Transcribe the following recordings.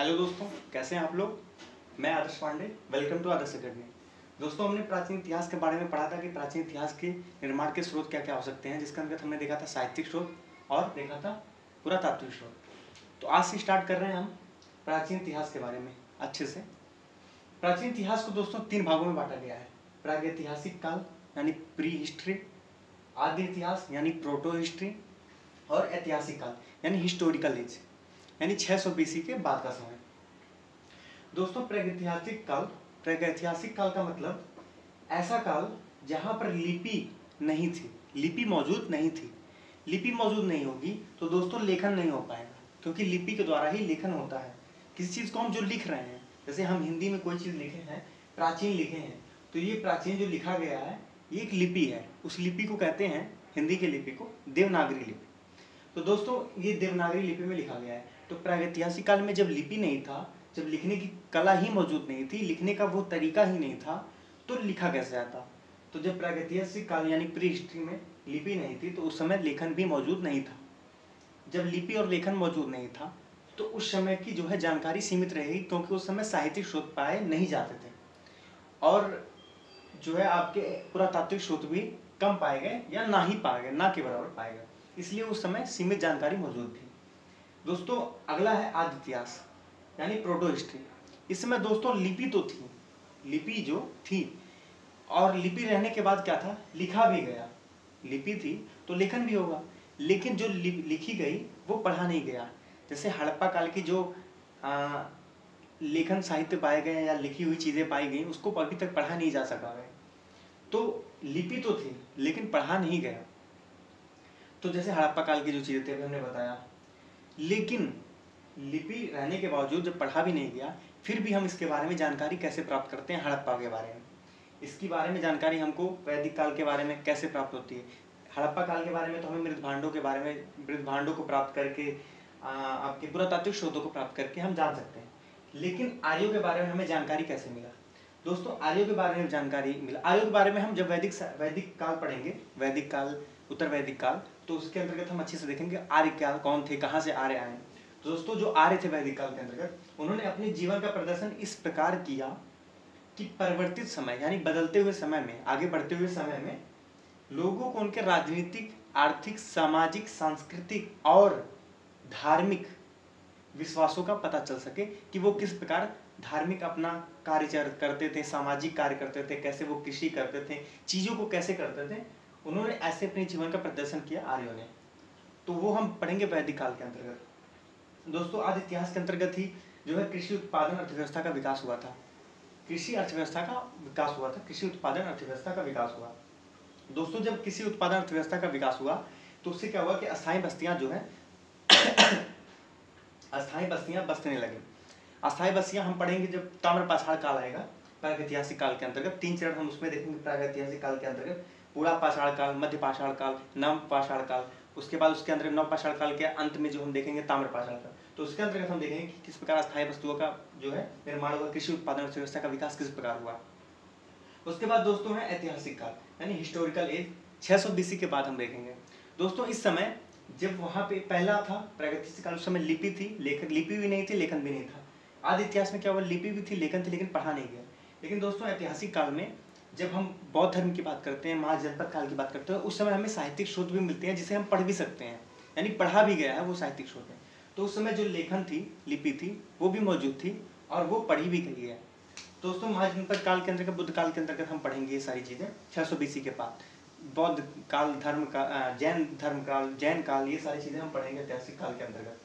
Hello दोस्तों, कैसे हैं आप लोग? मैं Adarsh Pandey welcome to Adarsh academy दोस्तों, हमने प्राचीन इतिहास के बारे में पढ़ा था कि प्राचीन इतिहास के निर्माण के स्रोत क्या क्या हो सकते हैं, जिसके अंतर्गत हमने देखा था साहित्यिक स्रोत और देखा था पुरातात्विक स्रोत। तो आज से स्टार्ट कर रहे हैं हम प्राचीन इतिहास के बारे में, अच्छे से। प्राचीन इतिहास को दोस्तों तीन भागों में बांटा गया है। प्रागैतिहासिक काल, यानी प्री हिस्ट्री आदि इतिहास, यानी प्रोटो हिस्ट्री और ऐतिहासिक काल, यानी हिस्टोरिकल एज यानी 600 बीसी के बाद का समय। दोस्तों, प्रागैतिहासिक काल प्रागैतिहासिक काल का मतलब ऐसा काल जहाँ पर लिपि नहीं थी, लिपि मौजूद नहीं थी। लिपि मौजूद नहीं होगी तो दोस्तों लेखन नहीं हो पाएगा, क्योंकि लिपि के द्वारा ही लेखन होता है। किसी चीज़ को हम जो लिख रहे हैं, जैसे हम हिंदी में कोई चीज़ लिखे हैं, प्राचीन लिखे हैं तो ये प्राचीन जो लिखा गया है, ये एक लिपि है। उस लिपि को कहते हैं, हिंदी के लिपि को देवनागरी लिपि। तो दोस्तों, ये देवनागरी लिपि में लिखा गया है। तो प्रागैतिहासिक काल में जब लिपि नहीं था, जब लिखने की कला ही मौजूद नहीं थी, लिखने का वो तरीका ही नहीं था तो लिखा कैसे जाता तो जब प्रागैतिहासिक काल यानी प्री हिस्ट्री में लिपि नहीं थी तो उस समय लेखन भी मौजूद नहीं था। जब लिपि और लेखन मौजूद नहीं था तो उस समय की जो है जानकारी सीमित रहेगी क्योंकि उस समय साहित्यिक स्रोत पाए नहीं जाते थे। और जो है आपके पुरातात्विक स्रोत भी कम पाए गए या ना ही पाए गए, ना के बराबर पाए गए। इसलिए उस समय सीमित जानकारी मौजूद थी। दोस्तों अगला है आदि इतिहास यानी प्रोटो हिस्ट्री। इस समय दोस्तों लिपि तो थी लिपि जो थी और लिपि रहने के बाद क्या था? लिखा भी गया। लिपि थी तो लेखन भी होगा लेकिन जो लिखी गई वो पढ़ा नहीं गया। जैसे हड़प्पा काल की जो आ, लेखन साहित्य पाए गए या लिखी हुई चीज़ें पाई गई उसको अभी तक पढ़ा नहीं जा सका है। तो लिपि तो थी लेकिन पढ़ा नहीं गया। तो जैसे हड़प्पा काल की जो चीज़ें थे हमने बताया। लेकिन लिपि रहने के बावजूद जब पढ़ा भी नहीं गया, फिर भी हम इसके बारे में जानकारी कैसे प्राप्त करते हैं हड़प्पा के बारे में? इसके बारे में जानकारी हमको वैदिक काल के बारे में कैसे प्राप्त होती है? हड़प्पा काल के बारे में तो हमें मृत भांडों के बारे में, मृत भांडों को प्राप्त करके आपके पुरातात्विक शोधों को प्राप्त करके हम जान सकते हैं। लेकिन आर्यों के बारे में हमें जानकारी कैसे मिला? दोस्तों, आर्यों के बारे में जानकारी मिला। आर्यों के बारे में हम जब वैदिक वैदिक काल पढ़ेंगे, वैदिक काल, उत्तर वैदिक काल तो उसके अंतर्गत हम अच्छे से देखेंगे आर्य काल कौन थे, कहाँ से आर्य आए। तो दोस्तों, जो आर्य थे वैदिक काल के अंतर्गत, उन्होंने अपने जीवन का प्रदर्शन इस प्रकार किया कि परिवर्तित समय, यानी बदलते हुए समय में, आगे बढ़ते हुए समय में, लोगों को उनके राजनीतिक, आर्थिक, सामाजिक, सांस्कृतिक और धार्मिक विश्वासों का पता चल सके कि वो किस प्रकार धार्मिक अपना कार्य करते थे, सामाजिक कार्य करते थे, कैसे वो कृषि करते थे, चीज़ों को कैसे करते थे। उन्होंने ऐसे अपने जीवन का प्रदर्शन किया आर्यों ने। तो वो हम पढ़ेंगे वैदिक काल के अंतर्गत। दोस्तों, आज इतिहास के अंतर्गत ही जो है कृषि उत्पादन अर्थव्यवस्था का विकास हुआ था। कृषि अर्थव्यवस्था का विकास हुआ था, कृषि उत्पादन अर्थव्यवस्था का विकास हुआ। दोस्तों, जब कृषि उत्पादन अर्थव्यवस्था का विकास हुआ तो उससे क्या हुआ कि अस्थायी बस्तियाँ जो है, अस्थायी बस्तियाँ बसने लगी। अस्थायी बस्तियाँ हम पढ़ेंगे जब ताम्र पाषाण काल आएगा प्रागैतिहासिक काल के अंतर्गत, तीन चरण हम उसमें देखेंगे प्रागैतिहासिक काल के अंतर्गत, पूरा पाषाण काल, मध्य पाषाण काल, नव पाषाण काल, उसके बाद उसके अंदर नव पाषाण काल के अंत में जो हम देखेंगे ताम्र पाषाण काल। तो उसके अंतर्गत हम देखेंगे कि किस प्रकार अस्थायी वस्तुओं का जो है निर्माण हुआ, कृषि उत्पादन अर्थव्यवस्था का विकास किस प्रकार हुआ। उसके बाद दोस्तों है ऐतिहासिक काल, यानी हिस्टोरिकल एज 600 बीसी के बाद हम देखेंगे। दोस्तों, इस समय जब वहाँ पे पहला था प्रागैतिहासिक काल, उस समय लिपि थी, लेखन, लिपि भी नहीं थी, लेखन भी नहीं था। आदि इतिहास में क्या हुआ, लिपि भी थी, लेखन थी, लेकिन पढ़ा नहीं गया। लेकिन दोस्तों, ऐतिहासिक काल में जब हम बौद्ध धर्म की बात करते हैं, महाजनपद काल की बात करते हैं, उस समय हमें साहित्यिक स्रोत भी मिलते हैं, जिसे हम पढ़ भी सकते हैं। यानी पढ़ा भी गया है वो साहित्यिक स्रोत है। तो उस समय जो लेखन थी, लिपि थी, वो भी मौजूद थी और वो पढ़ी भी गई है। दोस्तों, महाजनपद काल के अंतर्गत, बुद्ध काल के अंतर्गत हम पढ़ेंगे ये सारी चीज़ें छः सौ बीसी के बाद। बौद्ध काल धर्म का जैन धर्म काल, जैन काल, ये सारी चीज़ें हम पढ़ेंगे ऐतिहासिक काल के अंतर्गत।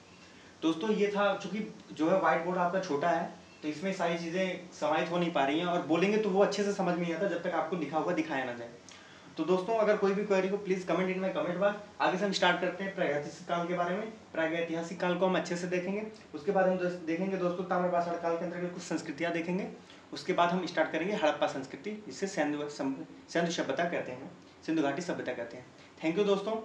दोस्तों, ये था चूँकि जो है व्हाइट बोर्ड आपका छोटा है तो इसमें सारी चीज़ें समाहित हो नहीं पा रही हैं और बोलेंगे तो वो अच्छे से समझ में नहीं आता जब तक आपको लिखा हुआ दिखाया ना जाए। तो दोस्तों, अगर कोई भी क्वेरी को प्लीज़ कमेंट इन में कमेंट बॉक्स आगे से हम स्टार्ट करते हैं प्रागैतिहासिक काल के बारे में। प्रागैतिहासिक काल को हम अच्छे से देखेंगे। उसके बाद हम देखेंगे दोस्तों ताम्र पाषाण काल के अंतर्गत कुछ संस्कृतियाँ देखेंगे। उसके बाद हम स्टार्ट करेंगे हड़प्पा संस्कृति, जिसे सैंधु सभ्यता कहते हैं। सिंधु घाटी सभ्यता कहते हैं। थैंक यू दोस्तों।